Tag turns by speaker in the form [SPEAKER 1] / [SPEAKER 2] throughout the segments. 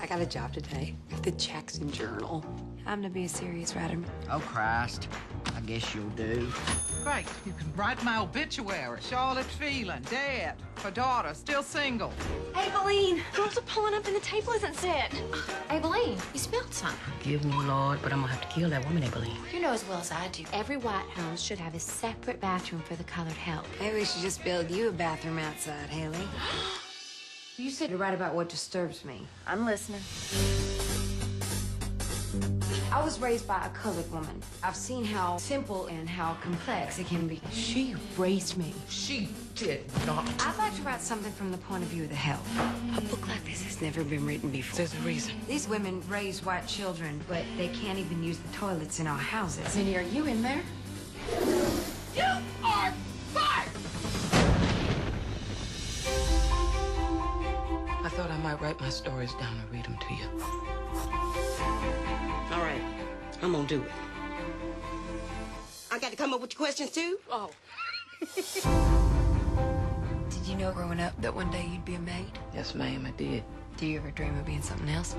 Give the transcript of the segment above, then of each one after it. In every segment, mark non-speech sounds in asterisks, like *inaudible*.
[SPEAKER 1] I got a job today at the Jackson Journal. I'm gonna be a serious writer.
[SPEAKER 2] Oh, Christ. I guess you'll do.
[SPEAKER 3] Great. You can write my obituary. Charlotte Phelan, dead. Her daughter, still single.
[SPEAKER 4] Aibileen! Girls are pulling up and the table isn't set. *gasps* Aibileen, you spilled something.
[SPEAKER 5] Forgive me, Lord, but I'm gonna have to kill that woman, Aibileen.
[SPEAKER 4] You know as well as I do. Every White House should have a separate bathroom for the colored help.
[SPEAKER 1] Maybe we should just build you a bathroom outside, Hilly. *gasps* *gasps* you said to write about what disturbs me.
[SPEAKER 4] I'm listening.
[SPEAKER 1] I was raised by a colored woman. I've seen how simple and how complex it can be. She raised me.
[SPEAKER 3] She did not.
[SPEAKER 1] I'd like to write something from the point of view of the help. A book like this has never been written before.
[SPEAKER 3] There's a reason.
[SPEAKER 1] These women raise white children, but they can't even use the toilets in our houses.
[SPEAKER 4] Minny, are you in there?
[SPEAKER 3] You are
[SPEAKER 5] thought I might write my stories down and read them to you.
[SPEAKER 6] All right, I'm gonna do it. I got to come up with your questions too?
[SPEAKER 5] Oh. *laughs*
[SPEAKER 1] Did you know growing up that one day you'd be a maid?
[SPEAKER 5] Yes, ma'am, I did.
[SPEAKER 1] Do you ever dream of being something else?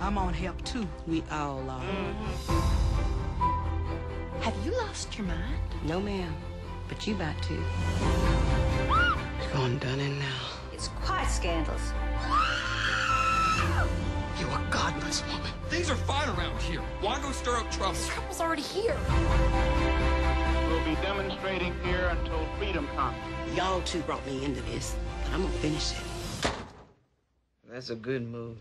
[SPEAKER 3] I'm on help too.
[SPEAKER 6] We all are. Mm-hmm.
[SPEAKER 4] Have you lost your mind?
[SPEAKER 6] No, ma'am. But you about to.
[SPEAKER 5] It's going done in now.
[SPEAKER 1] It's quite scandalous.
[SPEAKER 7] You a godless woman. Things are fine around here. Why go stir up trouble?
[SPEAKER 4] Trouble's already here.
[SPEAKER 8] We'll be demonstrating here until freedom comes.
[SPEAKER 6] Y'all two brought me into this, but I'm gonna finish it.
[SPEAKER 2] That's a good move.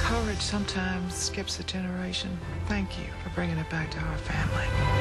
[SPEAKER 3] Courage sometimes skips a generation. Thank you for bringing it back to our family.